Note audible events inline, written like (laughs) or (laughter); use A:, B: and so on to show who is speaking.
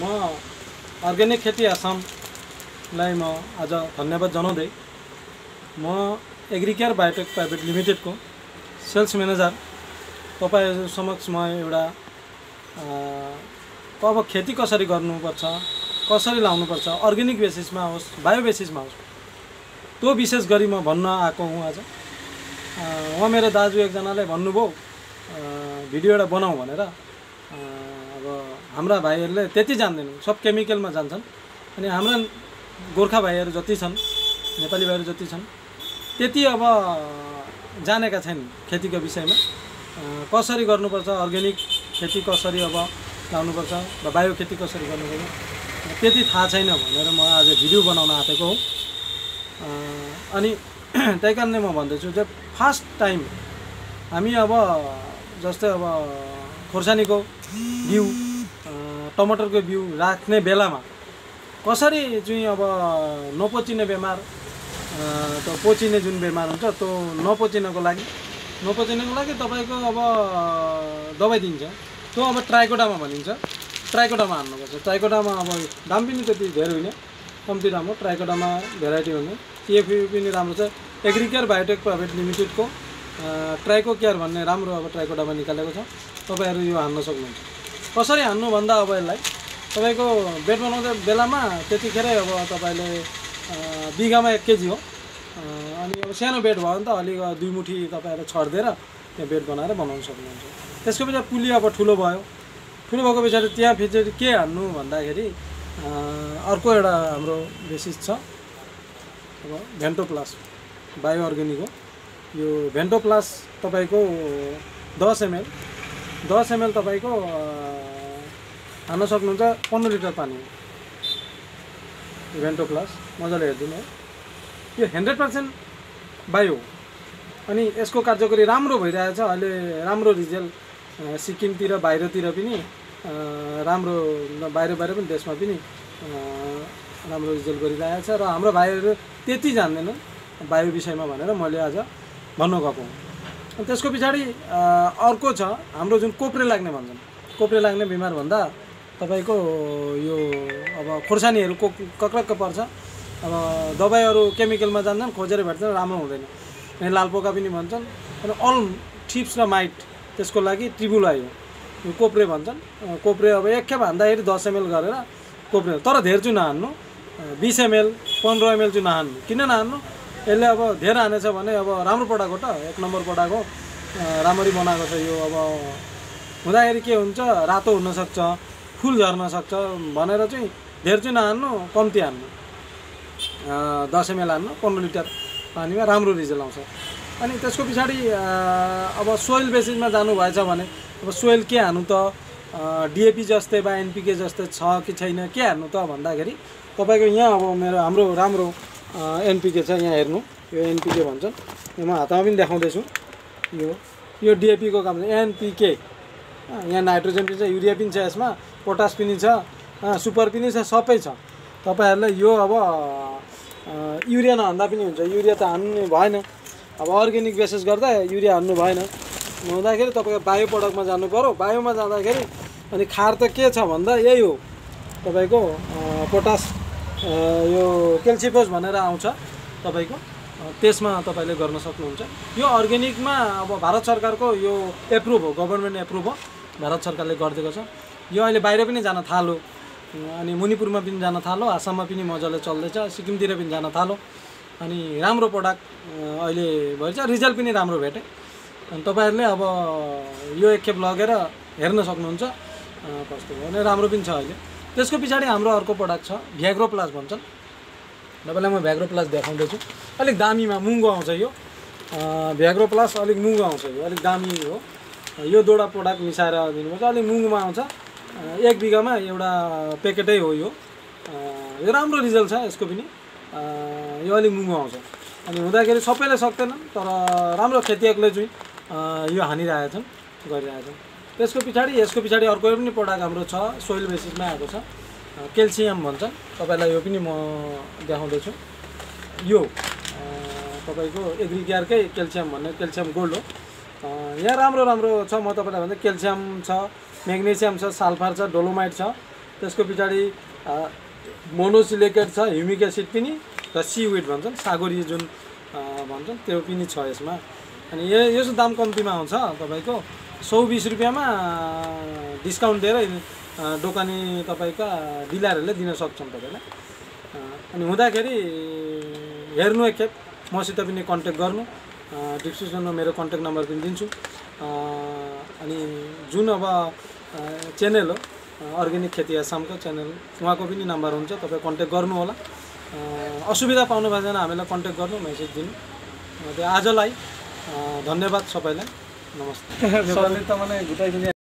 A: म अर्ग्यानिक खेती आसामलाई म आज धन्यवाद जनाउँदै म एग्रिकेयर बायोटेक प्राइभेट लिमिटेडको सेल्स म्यानेजर तपाईँहरू समक्ष म एउटा अब खेती कसरी गर्नुपर्छ कसरी लाउनुपर्छ अर्ग्यानिक बेसिसमा होस् बायो बेसिसमा होस् त्यो विशेष गरी म भन्न आएको हुँ आज। उहाँ मेरो दाजु एकजनाले भन्नुभयो भिडियो एउटा बनाऊ भनेर। हाम्रा भाइहरूले त्यति जान्दैनन्। सब केमिकलमा जान्छन्। अनि हाम्रा गोर्खा भाइहरू जति छन् नेपाली भाइहरू जति छन् त्यति अब जानेका छैनन् खेतीको विषयमा। कसरी गर्नुपर्छ अर्ग्यानिक खेती कसरी अब लाउनुपर्छ र बायो खेती कसरी गर्नुपर्छ त्यति थाहा छैन भनेर म आज भिडियो बनाउन आँटेको हो। अनि (clears throat) त्यही कारणले म भन्दैछु चाहिँ फर्स्ट टाइम हामी अब जस्तै अब खोर्सानीको बिउ टमाटरको बिउ राख्ने बेलामा कसरी चाहिँ अब नपोचिने बेमार त्यो पोचिने जुन बेमार हुन्छ त्यो नपोचिनको लागि नपोचिनको लागि तपाईँको अब दबाई दिन्छ। त्यो अब ट्राइकोडामा भनिन्छ। ट्राइकोडामा हान्नुपर्छ ट्राइकोडामा अब दाम पनि त्यति धेरै होइन कम्ती दाम हो भेराइटी हुने। टिएफयु पनि राम्रो छ। एग्रिकेयर बायोटेक प्राइभेट लिमिटेडको ट्राइको केयर भन्ने राम्रो अब ट्राइकोडामा निकालेको छ। तपाईँहरू यो हान्न सक्नुहुन्छ। कसरी हान्नु भन्दा अब यसलाई? तपाईँको बेड बनाउँदा बेलामा त्यतिखेरै अब तपाईँले बिघामा एक केजी हो। अनि अब सानो बेड भयो भने त अलिक दुई मुठी तपाईँहरू छरिदिएर त्यहाँ बेड बनाएर बनाउनु सक्नुहुन्छ। त्यसको पछाडि पुली अब ठुलो भयो। ठुलो भएको पछाडि त्यहाँ फेरि के हान्नु भन्दाखेरि अर्को एउटा हाम्रो बेसिस छ। अब भेन्टो प्लस बायो अर्ग्यानिक हो। यो भेन्टो प्लस तपाईँको दस एमएल दस एमएल तपाईँको हान्न सक्नुहुन्छ पन्ध्र लिटर पानी। भेन्टो प्लस मजाले हेरिदिनु है। यो हन्ड्रेड पर्सेन्ट बायो। अनि यसको कार्यकरी राम्रो भइरहेछ अहिले राम्रो रिजल्ट सिक्किमतिर बाहिरतिर पनि राम्रो बाहिर बाहिर पनि देशमा पनि राम्रो रिजल्ट गरिरहेछ र हाम्रो भाइहरू त्यति जान्दैन बायो विषयमा भनेर मैले आज भन्न गएको हुँ। अनि त्यसको पछाडि अर्को छ हाम्रो जुन कोप्रे लाग्ने भन्छन्। कोप्रे लाग्ने बिमार भन्दा तपाईँको यो अब खोर्सानीहरू को कक्रक्क पर्छ। अब दबाईहरू केमिकलमा जान्छन् खोजेर भेट्छन् राम्रो हुँदैन। अनि लालपोका पनि भन्छन्। अनि अल टिप्स र माइट त्यसको लागि ट्रिबुलाई हो। यो कोप्रे भन्छन्। कोप्रे अब एक खेप हान्दाखेरि दस एमएल गरेर कोप्रे तर धेर चाहिँ नहान्नु बिस एमएल पन्ध्र एमएल चाहिँ नहान्नु किन नहान्नु यसले अब धेरै हानेछ भने अब राम्रो पठाएको त। एक नम्बर पठाएको अ, राम्ररी बनाएको छ यो। अब हुँदाखेरि के हुन्छ? रातो हुनसक्छ फुल झर्न सक्छ। भनेर चाहिँ धेर चाहिँ नहान्नु कम्ती हान्नु। दस एमएल हान्नु पन्ध्र लिटर पानीमा राम्रो रिजल्ट आउँछ। अनि त्यसको पछाडि अब सोइल बेसिसमा जानुभएछ भने अब सोइल के हान्नु त? डिएपी जस्तै वा एनपिके जस्तै छ कि छैन के हान्नु त भन्दाखेरि तपाईँको यहाँ अब मेरो हाम्रो राम्रो एनपिके छ यहाँ हेर्नु। यो एनपिके भन्छन्। यो म हातमा पनि देखाउँदैछु। यो यो डिएपीको काम एनपिके यहाँ नाइट्रोजन पनि छ युरिया पनि छ यसमा पोटास पनि छ सुपर पनि छ सबै छ। तपाईँहरूलाई यो अब युरिया नहान्दा पनि हुन्छ। युरिया त हान्नु भएन। अब अर्ग्यानिक बेसिस गर्दा युरिया हान्नु भएन। हुँदाखेरि तपाईँको बायो प्रडक्टमा जानु पऱ्यो बायोमा जाँदाखेरि अनि खार त के छ भन्दा यही हो। तपाईँको पोटास यो क्याल्सिफोस भनेर आउँछ तपाईँको। त्यसमा तपाईँले गर्न सक्नुहुन्छ। यो अर्ग्यानिकमा अब भारत सरकारको यो एप्रुभ हो गभर्मेन्ट एप्रुभ हो। भारत सरकारले गरिदिएको छ। यो अहिले बाहिर पनि जान थाल्यो। अनि मणिपुरमा पनि जान थाल्यो। आसाममा पनि मजाले चल्दैछ। सिक्किमतिर पनि जान थाल्यो। अनि राम्रो प्रडक्ट अहिले भएछ रिजल्ट पनि राम्रो भेटेँ। अनि तपाईँहरूले अब यो एकखेप लगेर हेर्न सक्नुहुन्छ। कस्तो भयो भने राम्रो पनि छ अहिले। त्यसको पछाडि हाम्रो अर्को प्रडक्ट छ। भ्याग्रो प्लस भन्छन्। तपाईँलाई म भ्याग्रो प्लस देखाउँदैछु। अलिक दामीमा महँगो आउँछ यो। भ्याग्रो प्लस अलिक महँगो आउँछ यो। अलिक दामी हो। यो दुईवटा प्रडक्ट मिसाएर दिनुपर्छ अलिक महँगोमा आउँछ। एक बिघामा एउटा प्याकेटै हो यो। यो राम्रो रिजल्ट छ यसको पनि। यो अलिक महँगो आउँछ। अनि हुँदाखेरि सबैले सक्दैन तर राम्रो खेतियकले चाहिँ यो हानिरहेछन् गरिरहेछन्। त्यसको पछाडि यसको पछाडि अर्को पनि प्रडक्ट हाम्रो छ सोइल बेसिसमै आएको छ। क्याल्सियम भन्छ तपाईँलाई यो पनि म देखाउँदैछु। यो तपाईँको एग्रिकेयरकै क्याल्सियम भन्ने क्याल्सियम गोल्ड हो। यहाँ राम्रो राम्रो छ म तपाईँलाई भन्दा क्याल्सियम छ म्याग्नेसियम छ साल्फर छ डोलोमाइट छ। त्यसको पछाडि मोनोसिलिकेट छ ह्युमिक एसिड पनि र सिविड भन्छन् सागरी जुन भन्छन् त्यो पनि छ यसमा। अनि यो यसो दाम कम्तीमा आउँछ तपाईँको। सौ बिस रुपियाँमा डिस्काउन्ट दिएर दोकानी तपाईँका डिलरहरूले दिन सक्छन् तपाईँलाई। अनि हुँदाखेरि हेर्नु एकखेप मसित पनि कन्ट्याक्ट गर्नु। डिस्क्रिप्सनमा मेरो कन्ट्याक्ट नम्बर पनि दिन्छु अनि जुन अब च्यानल हो अर्ग्यानिक खेती आसामको च्यानल उहाँको पनि नम्बर हुन्छ तपाईँ कन्ट्याक्ट गर्नु होला अ, असुविधा पाउनु भएको छैन हामीलाई कन्ट्याक्ट गर्नु मेसेज दिनु। आजलाई धन्यवाद सबैलाई। नमस्ते। (laughs)